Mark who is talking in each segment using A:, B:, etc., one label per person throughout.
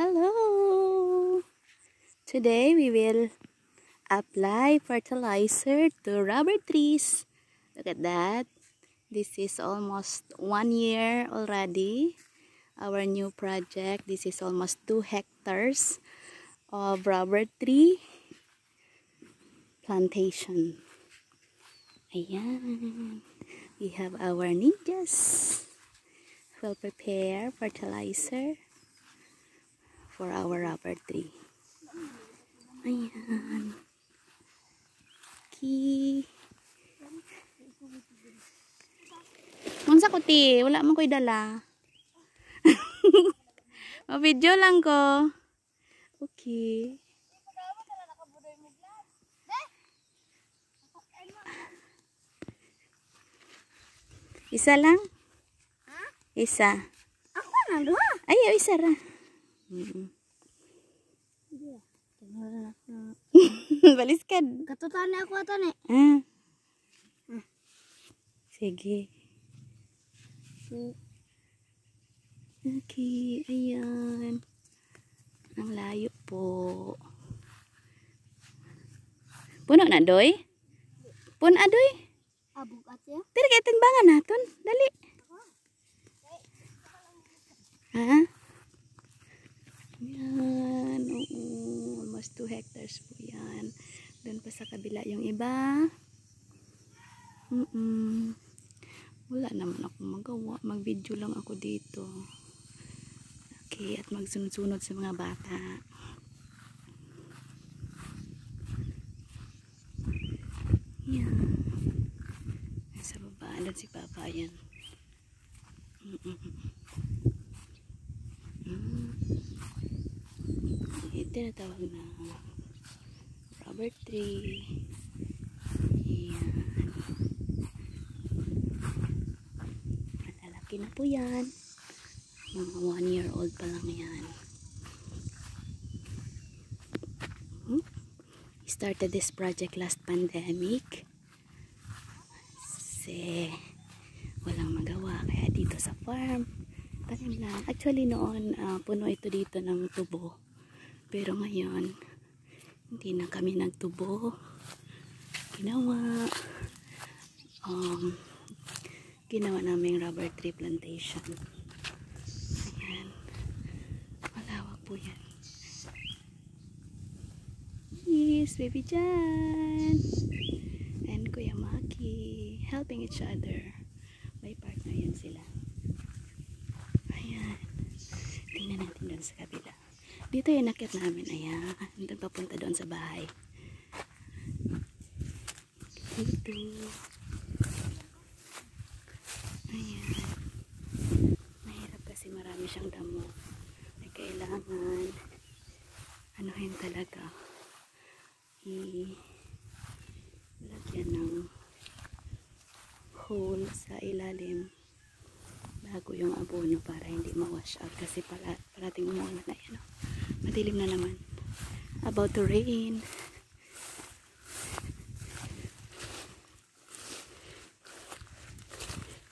A: Hello! Today we will apply fertilizer to rubber trees. Look at that. This is almost one year already. Our new project. This is almost two hectares of rubber tree plantation. Ayan. We have our ninjas. We'll prepare fertilizer for our rubber tree. Ayan. Okay. Unsa ko ti? Wala man ko'y dala. Ma-video lang ko. Okay. Isa lang? Isa.
B: Ako na duha.
A: Ayaw, isa ra. Balis ka.
B: Katutan ako ato ni.
A: Ah. Sige. Okay, ayan. Ang layo po. Puno na, Doy? Puno na, Doy?
B: Abog at ya.
A: Kaya timbangan natin. Dali. Ha? Yan. 2 hectares po yan. Doon pa sa kabila yung iba. Mm -mm. Wala naman ako magawa. Mag-video lang ako dito. Okay. At magsunod-sunod sa mga bata. Yan. Nasa baba. Doon si Papa yan. Mm -mm. Mm. Ito na tawag na rubber tree. Yan. Malalaki na po yan. Mga one year old pa lang yan. Hmm? Started this project last pandemic. Kasi walang magawa. Kaya dito sa farm, tanim lang. Actually noon, ah, puno ito dito ng tubo. Pero ngayon, hindi na kami nagtubo. Ginawa. Um, ginawa namin rubber tree plantation. Ayan. Malawak po yan. Yes, baby Jan. And Kuya Maki. Helping each other. May partner yan sila. Ayan. Tingnan natin doon sa kabila. Dito yung nakit namin. Ayan. Papunta doon sa bahay. Dito. Ayan. Mahirap kasi marami siyang damo. May kailangan anuhin talaga. I lagyan ng hole sa ilalim bago yung abono para hindi ma-wash out kasi pala, parating umulan na yan. oh. Madilim na naman. About to rain.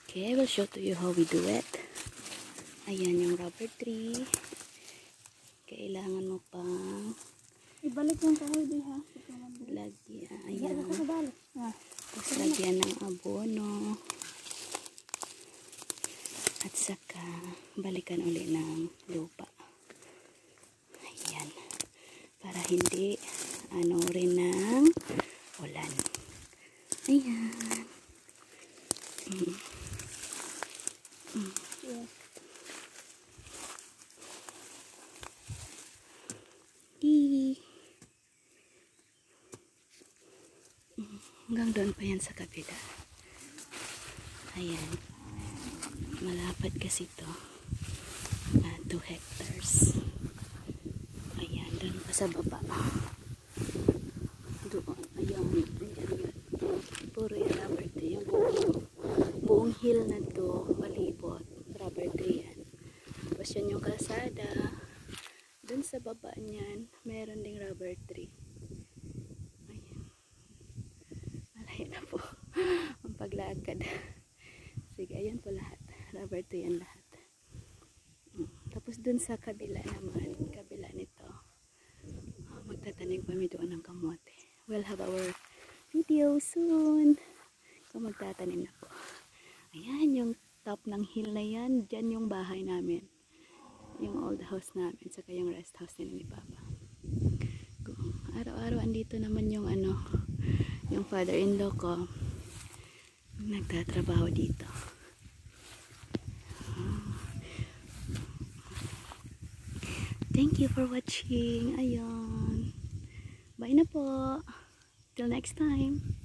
A: Okay, I will show to you how we do it. Ayan yung rubber tree. Kailangan mo pang
B: Ibalik yung kahoy di ha.
A: lagyan.
B: Ayan. Ah.
A: Tapos lagyan ng abono. At saka balikan uli ng lupa. Ayan. Para hindi ano rin ng ulan. Ayan. Mm. Mm, Hanggang doon pa yan sa kabila. Ayan. Malapad kasi to. 2 hectares. Ayan, sa baba. Doon. Ayan. Ayan yun. Puro yung rubber tree. Yung buong, buong hill na to, malibot. Rubber tree yan. Tapos yun yung kalsada. Doon sa baba niyan, meron ding rubber tree. Ayan. Malayo na po ang paglakad. Sige, ayan po lahat. Rubber tree yan lahat. Mm. Tapos dun sa kabila naman, kabila magtatanim kami doon ng kamote. We'll have our video soon. Kung magtatanim na po. Ayan, yung top ng hill na yan, dyan yung bahay namin. Yung old house namin, saka yung rest house nila ni Papa. Araw-araw andito naman yung ano, yung father-in-law ko, nagtatrabaho dito. Thank you for watching. Ayun. Bye na po. Till next time.